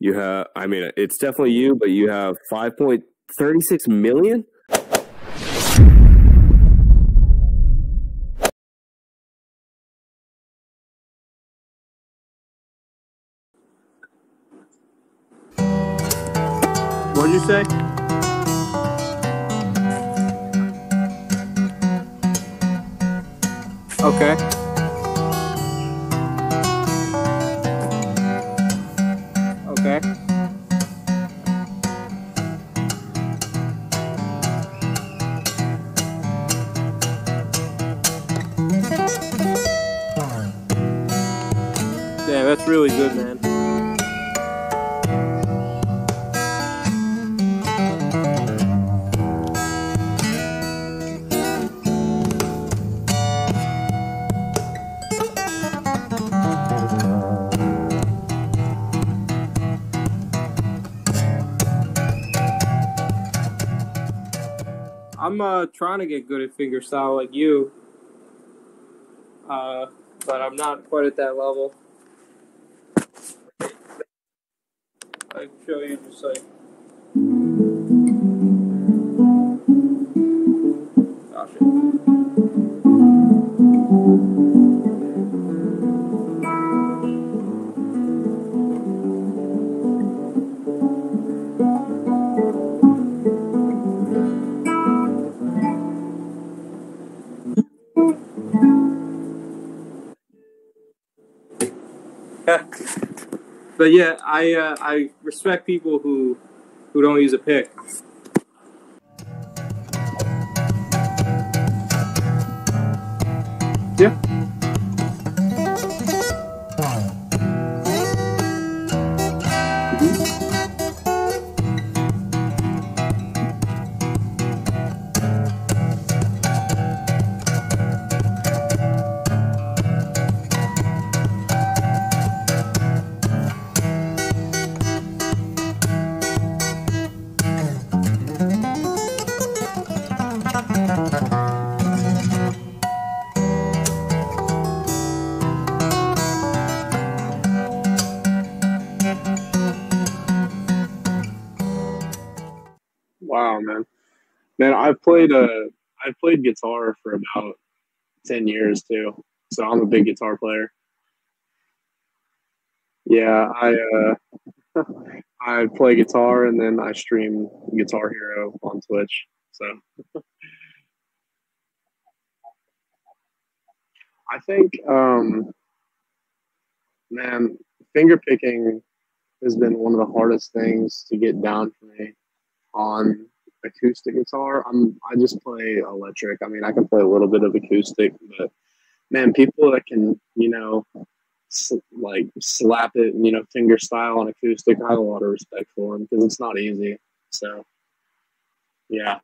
You have, I mean, it's definitely you, but you have 5.36 million? What'd you say? Okay. Yeah, that's really good, man. I'm uh, trying to get good at fingerstyle like you, uh, but I'm not quite at that level. I can show you just like. Shit. but yeah, I uh, I respect people who who don't use a pick. Yeah. Wow, man. Man, I've played uh I've played guitar for about ten years too. So I'm a big guitar player. Yeah, I uh I play guitar and then I stream Guitar Hero on Twitch. So I think um man, finger picking has been one of the hardest things to get down for me on acoustic guitar. I'm I just play electric. I mean, I can play a little bit of acoustic, but man, people that can you know s- like slap it, and, you know, finger style on acoustic, I have a lot of respect for them because it's not easy. So yeah.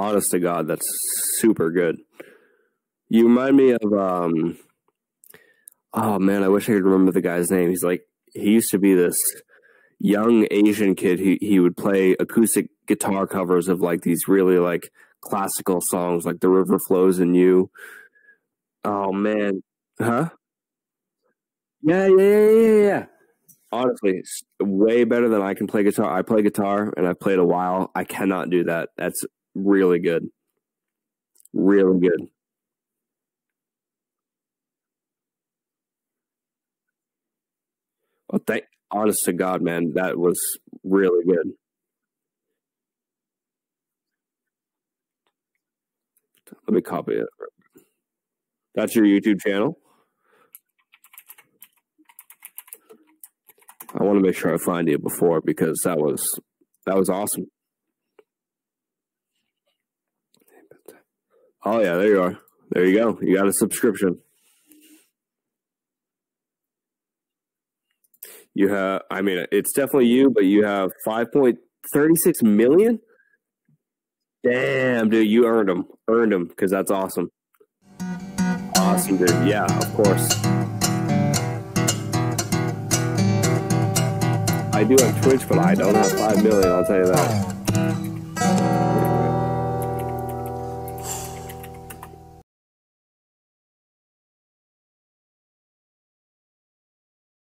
Honest to god that's super good. You remind me of um oh man i wish i could remember the guy's name. He's like he used to be this young asian kid. He, he would play acoustic guitar covers of like these really like classical songs like the river flows in you. Oh man. Huh? Yeah yeah yeah yeah yeah honestly way better than i can play guitar. I play guitar and i've played a while. I cannot do that. That's really good. Really good. Well thank honest to god man that was really good. Let me copy it. That's your youtube channel? I want to make sure I find you before because that was that was awesome. Oh yeah, there you are. There you go. You got a subscription. You have I mean it's definitely you, but you have 5.36 million? Damn, dude, you earned them. Earned them because that's awesome. Awesome, dude. Yeah, of course. I do have Twitch, but I don't have 5 million, I'll tell you that.